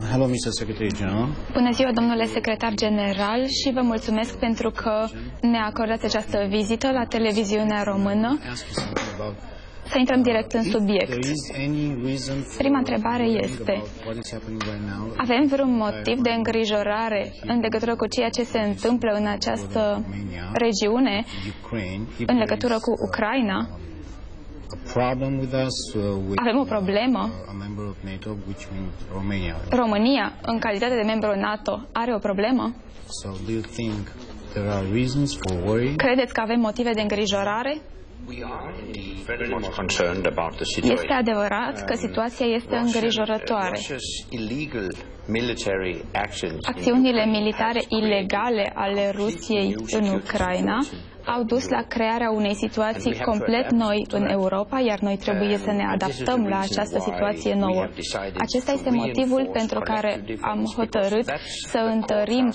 Hello, Mr. Secretary General. Bună ziua, domnule secretar general, și vă mulțumesc pentru că ne acordați această vizită la televiziunea română. Ask you something about Să intrăm direct în if subiect. there is any reason for Prima întrebare worrying este, about what is happening right now avem vreun motiv de îngrijorare în legătură cu ceea ce se întâmplă în această regiune, Ukraine. If în there legătură is cu Ucraina? A problem with us uh, with Avem o problemă. a member of NATO, which means Romania. România, în calitate de membru NATO, are o problemă? So do you think there are reasons for worry? Credeți că avem motive de îngrijorare? We are indeed very much concerned about the situation. Este adevărat că situația este îngrijorătoare. Russia's illegal military actions in Acțiunile militare ilegale ale Rusiei în Ucraina au dus la crearea unei situații complet noi în Europa, iar noi trebuie să ne adaptăm la această situație nouă. Acesta este motivul pentru care am hotărât să întărim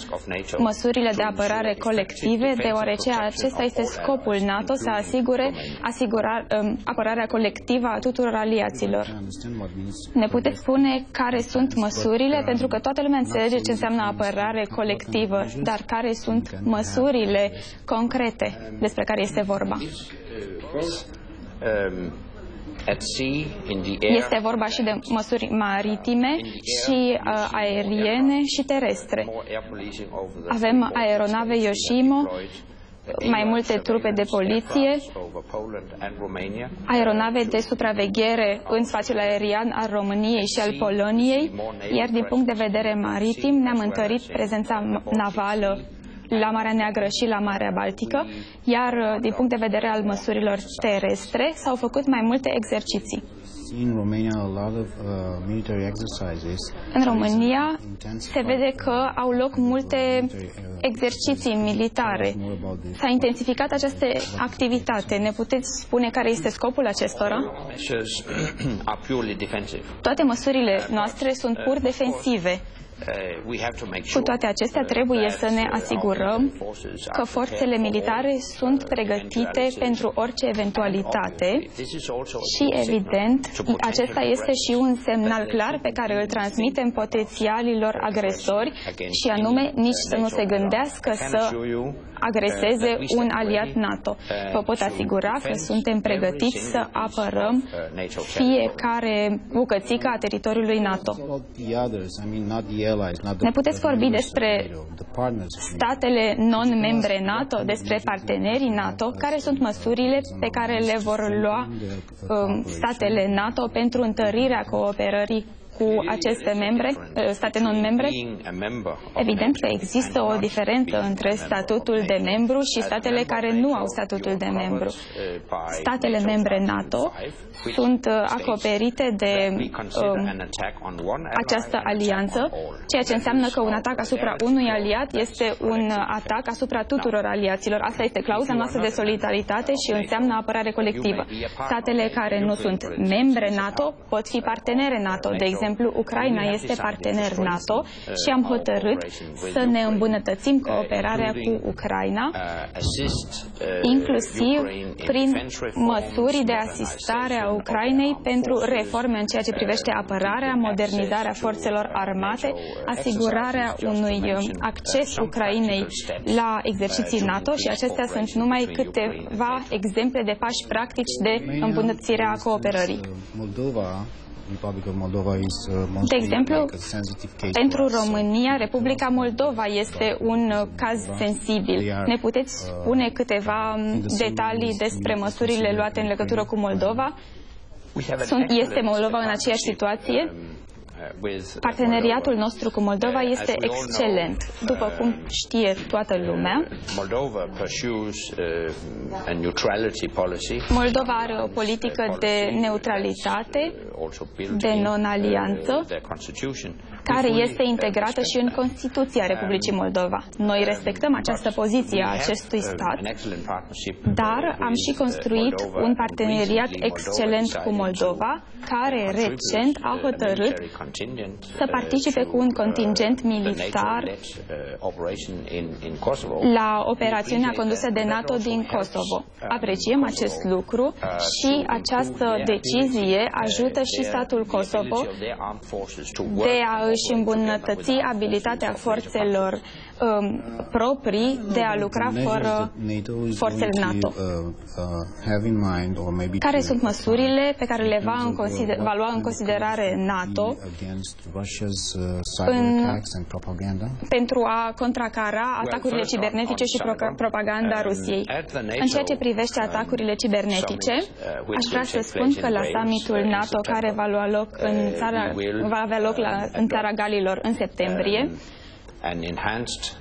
măsurile de apărare colective, deoarece acesta este scopul NATO, să asigure asigura, um, apărarea colectivă a tuturor aliaților. I understand what means Ne puteți spune care sunt măsurile, pentru că toată lumea înțelege ce înseamnă apărare colectivă, dar care sunt măsurile concrete despre care este vorba. um, at sea, in the air, Este vorba și de măsuri maritime și uh, aeriene și terestre. more air policing over the Avem aeronave Yoshimo, mai multe trupe de poliție, over Poland and Romania. aeronave de supraveghere în spațiul aerian al României și al Poloniei, iar din punct de vedere maritim ne-am întărit prezența navală la Marea Neagră și la Marea Baltică, iar uh, din punct de vedere al măsurilor terestre s-au făcut mai multe exerciții. see in Romania a lot of uh, military exercises. În România se vede că au loc multe exerciții militare. S-a intensificat această activitate. Ne puteți spune care este scopul acestora? Measures are purely defensive. Toate măsurile noastre sunt pur defensive. Uh, we have to make Cu sure toate acestea, trebuie să ne asigurăm că forțele militare sunt pregătite pentru orice eventualitate și, evident, acesta este și un semnal clar pe care îl transmitem potențialilor agresori și anume nici să nu se gândească să agreseze un aliat NATO. Vă pot asigura că suntem pregătiți să apărăm fiecare bucățică a teritoriului NATO. About the others, I mean, not the allies, not the Ne puteți the vorbi members of despre NATO, the partners of NATO. statele non-membre NATO, despre partenerii NATO, care sunt măsurile pe care le vor lua um, statele NATO pentru întărirea cooperării cu aceste membre, uh, state non-membre? Evident că există o diferență între statutul de membru și statele care nu au statutul de membru. Statele membre NATO sunt uh, acoperite de um, această alianță, ceea ce înseamnă că un atac asupra unui aliat este un atac asupra tuturor aliaților. Asta este clauza noastră de solidaritate și înseamnă apărare colectivă. Statele care nu sunt membre NATO pot fi partenere NATO. De exemplu, Ucraina este partener NATO și am hotărât să ne îmbunătățim cooperarea cu Ucraina, inclusiv prin măsuri de asistare a Ucrainei pentru reforme în ceea ce privește apărarea, modernizarea forțelor armate, asigurarea unui acces Ucrainei la exerciții NATO și acestea sunt numai câteva exemple de pași practici de îmbunătățire a cooperării. Moldova, Republic of Moldova is uh, mostly De exemplu, like a sensitive case pentru for us. România, Republica Moldova este un uh, caz sensibil. Ne puteți spune câteva um, detalii despre măsurile luate în legătură cu Moldova? Sunt, este Moldova în aceeași situație? Parteneriatul nostru cu Moldova este excelent. După cum știe toată lumea, Moldova pursues uh, a neutrality policy, Moldova are o politică de neutralitate, also built de in, non-alianță, uh, their constitution. Care este integrată și în Constituția Republicii Moldova. Noi respectăm această poziție a acestui stat, An excellent partnership dar am și construit un parteneriat excelent cu Moldova, care recent a hotărât să participe cu un contingent militar la operațiunea condusă de NATO din Kosovo. Apreciem acest lucru și această decizie ajută și statul Kosovo de a își îmbunătăți abilitatea forțelor um, proprii de a lucra fără forțele NATO. Care sunt măsurile pe care le va, în consider, va lua în considerare NATO în, pentru a contracara atacurile cibernetice și propaganda Rusiei? În ceea ce privește atacurile cibernetice, aș vrea să spun că la summitul NATO care va, lua loc în țara, va avea loc la, în țara Galilor în septembrie. Um, an enhanced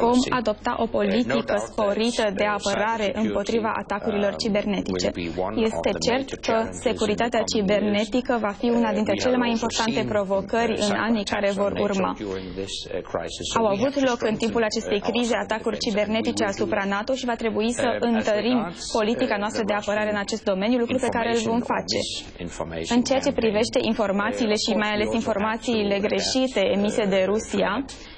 Vom adopta o politică sporită de apărare împotriva atacurilor uh, cibernetice. Este cert că securitatea cibernetică va fi una dintre cele mai importante provocări în anii care vor urma. Au avut loc în timpul acestei crize atacuri cibernetice asupra NATO și va trebui să întărim politica noastră de apărare în acest domeniu, lucru pe care îl vom face. În ceea ce privește informațiile și mai ales informațiile greșite, greșite emise de Rusia,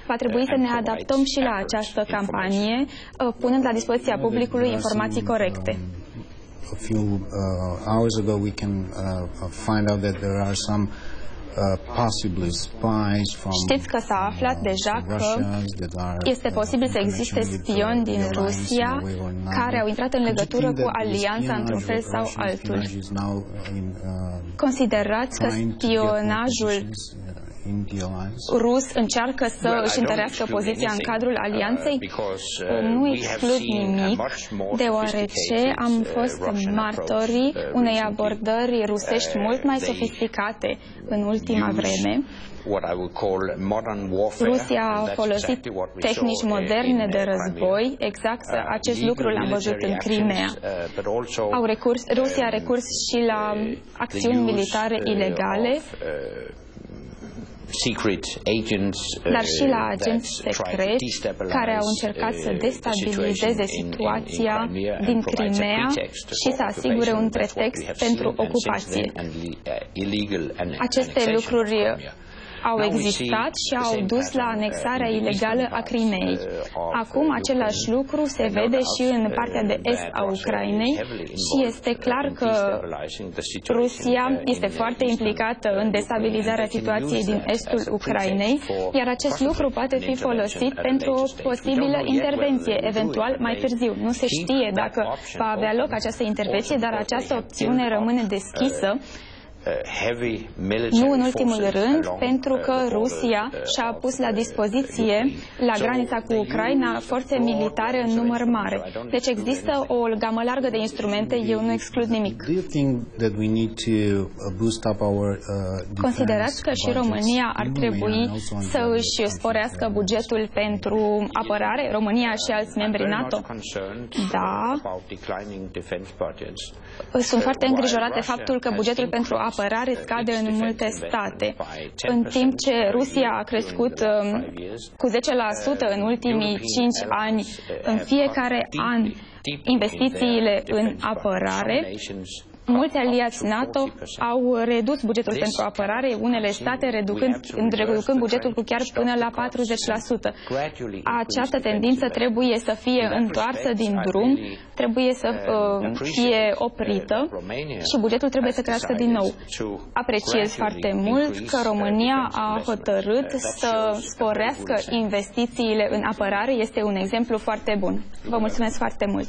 va trebui să ne adaptăm și la această campanie, uh, punând la dispoziția publicului informații corecte. A few uh, hours ago we can uh, find out that there are some Știți că s-a aflat deja că este posibil să existe spioni din Rusia care au intrat în legătură cu alianța într-un fel sau altul. Considerați că spionajul rus încearcă să își întărească poziția în cadrul alianței? Uh, nu exclud nimic, deoarece am fost martorii unei abordări rusești mult mai sofisticate în ultima vreme. Rusia a folosit tehnici moderne de război, exact uh, acest lucru l-am văzut în Crimea. Uh, Au recurs, Rusia a recurs și la acțiuni militare ilegale dar și la uh, agenți secreți care au încercat să uh, destabilizeze situația din Crimea și să asigure un pretext pentru ocupație. Uh, Aceste lucruri au existat și au dus la anexarea ilegală a Crimei. Acum același lucru se vede și în partea de est a Ucrainei și este clar că Rusia este foarte implicată în destabilizarea situației din estul Ucrainei, iar acest lucru poate fi folosit pentru o posibilă intervenție, eventual mai târziu. Nu se știe dacă va avea loc această intervenție, dar această opțiune rămâne deschisă nu în ultimul rând, pentru că uh, Rusia și-a pus la dispoziție, la granița cu Ucraina, forțe militare în număr mare. Deci există o gamă largă de instrumente, eu nu exclud nimic. Uh, uh, Considerați că și România ar trebui să își sporească bugetul pentru apărare, România și alți membri NATO? Da. Sunt foarte îngrijorat de faptul că bugetul pentru apărare apărare scade în multe state, în timp ce Rusia a crescut um, cu 10% în ultimii 5 ani în fiecare an investițiile în apărare Mulți aliați NATO au redus bugetul pentru apărare, unele state reducând, reducând bugetul cu chiar până la 40%. Această tendință trebuie să fie întoarsă din drum, trebuie să uh, fie oprită și bugetul trebuie să crească din nou. Apreciez foarte mult că România a hotărât să sporească investițiile în apărare. Este un exemplu foarte bun. Vă mulțumesc foarte mult!